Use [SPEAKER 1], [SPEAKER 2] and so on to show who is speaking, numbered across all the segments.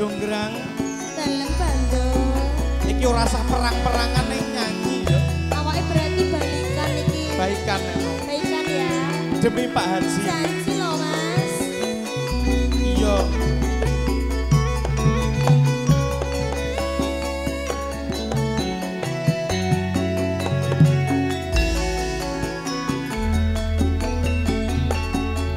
[SPEAKER 1] jonggrang
[SPEAKER 2] Dalem Bandung.
[SPEAKER 1] iki ora sah perang-perangan ning nyanyi yo
[SPEAKER 2] Awake berarti balikan iki.
[SPEAKER 1] baikan
[SPEAKER 2] Baikan ya.
[SPEAKER 1] demi Pak Haji
[SPEAKER 2] Janji loh Mas.
[SPEAKER 1] iya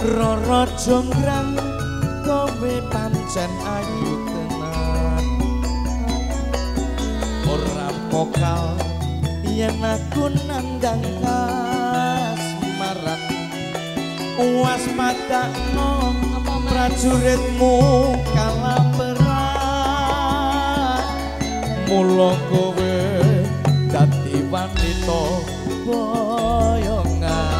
[SPEAKER 1] Roro jonggrang kowe pancen ayu ora pokal yen aku nandang kasmaran waspadakno
[SPEAKER 2] Apa Mas?
[SPEAKER 1] prajuritmu kalah perang mula kowe dadi wanita boyongan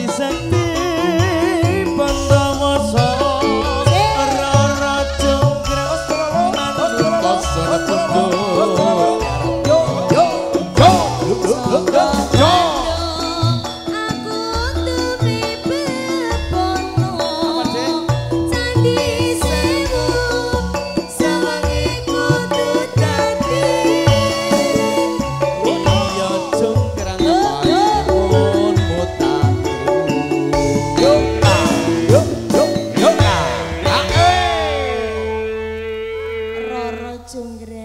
[SPEAKER 1] calçada por.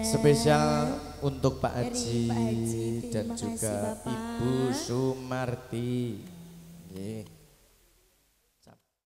[SPEAKER 1] Spesial untuk Pak Haji,
[SPEAKER 2] Pak Haji,
[SPEAKER 1] dan juga
[SPEAKER 2] Bapak.
[SPEAKER 1] Ibu Sumarti. Nggih.